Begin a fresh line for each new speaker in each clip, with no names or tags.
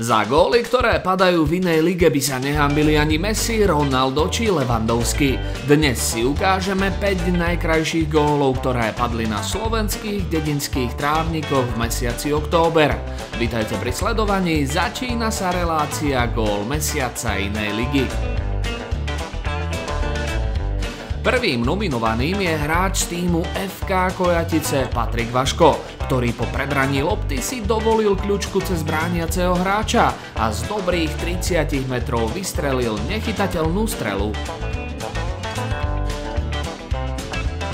Za góly, ktoré padajú v inej lige by sa nehambili ani Messi, Ronaldo či Levandovský. Dnes si ukážeme 5 najkrajších gólov, ktoré padli na slovenských dedinských trávnikoch v mesiaci október. Vítajte pri sledovaní, začína sa relácia Gól mesiaca inej ligy. Prvým nominovaným je hráč týmu FK Kojatice Patrik Vaško, ktorý po prebraní lopty si dovolil kľúčku cez brániaceho hráča a z dobrých 30 metrov vystrelil nechytateľnú strelu.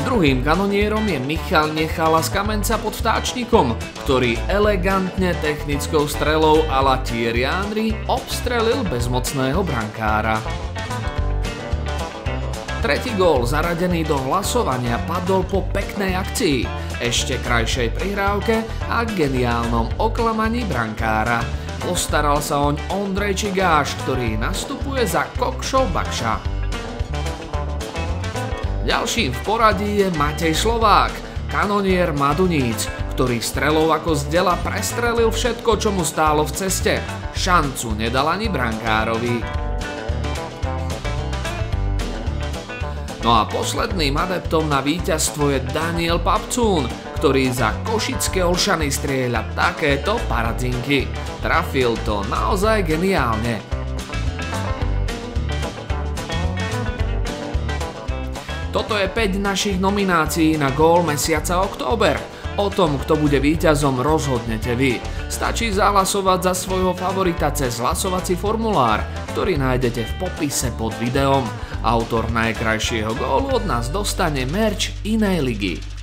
Druhým kanonierom je Michal Nechala z Kamenca pod vtáčnikom, ktorý elegantne technickou strelou a Thierry Henry obstrelil bezmocného brankára. Tretí gól zaradený do hlasovania padol po peknej akcii, ešte krajšej prihrávke a geniálnom oklamaní brankára. Postaral sa oň Ondrej Čigáš, ktorý nastupuje za Kokšov Bakša. Ďalším v poradí je Matej Slovák, kanonier Maduníc, ktorý strelou ako z dela prestrelil všetko, čo mu stálo v ceste. Šancu nedal ani brankárovi. No a posledným adeptom na víťazstvo je Daniel Papcún, ktorý za košické Olšany strieľa takéto paradzinky. Trafil to naozaj geniálne. Toto je 5 našich nominácií na gól mesiaca október. O tom, kto bude víťazom, rozhodnete vy. Stačí zahlasovať za svojho favorita cez hlasovací formulár, ktorý nájdete v popise pod videom. Autor najkrajšieho gólu od nás dostane merch inej ligy.